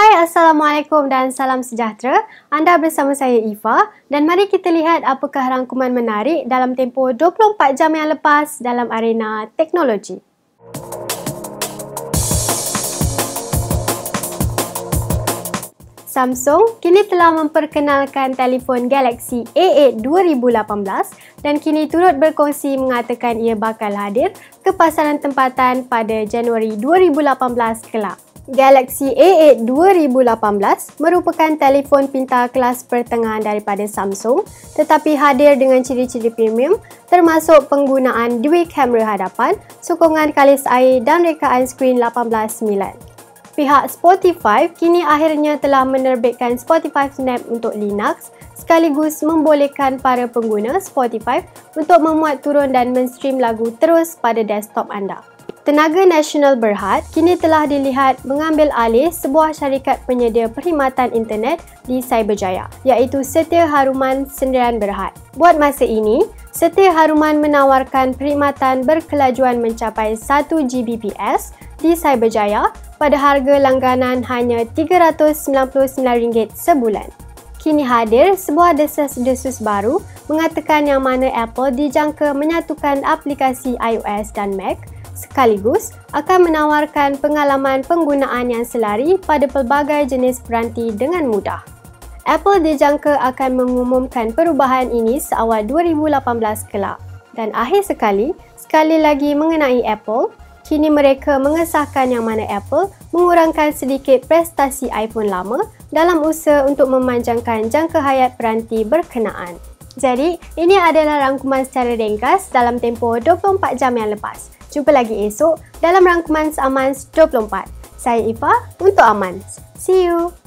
Hai Assalamualaikum dan salam sejahtera. Anda bersama saya Ifa dan mari kita lihat apakah rangkuman menarik dalam tempoh 24 jam yang lepas dalam arena teknologi. Samsung kini telah memperkenalkan telefon Galaxy A8 2018 dan kini turut berkongsi mengatakan ia bakal hadir ke pasaran tempatan pada Januari 2018 kelak. Galaxy A8 2018 merupakan telefon pintar kelas pertengahan daripada Samsung tetapi hadir dengan ciri-ciri premium termasuk penggunaan dual kamera hadapan, sokongan kalis air dan rekaan skrin 18:9. Pihak Spotify kini akhirnya telah menerbitkan Spotify Snap untuk Linux sekaligus membolehkan para pengguna Spotify untuk memuat turun dan menstream lagu terus pada desktop anda. Tenaga Nasional Berhad kini telah dilihat mengambil alih sebuah syarikat penyedia perkhidmatan internet di Cyberjaya iaitu Setia Haruman Sendirian Berhad. Buat masa ini, Setia Haruman menawarkan perkhidmatan berkelajuan mencapai 1 Gbps di Cyberjaya pada harga langganan hanya RM399 sebulan. Kini hadir sebuah desas-desus baru mengatakan yang mana Apple dijangka menyatukan aplikasi iOS dan Mac sekaligus akan menawarkan pengalaman penggunaan yang selari pada pelbagai jenis peranti dengan mudah. Apple dijangka akan mengumumkan perubahan ini seawal 2018 kelak. Dan akhir sekali, sekali lagi mengenai Apple, kini mereka mengesahkan yang mana Apple mengurangkan sedikit prestasi iPhone lama dalam usaha untuk memanjangkan jangka hayat peranti berkenaan. Jadi, ini adalah rangkuman secara ringkas dalam tempoh 24 jam yang lepas. Jumpa lagi esok dalam rangkuman Amans 24. Saya Ifa untuk Amans. See you!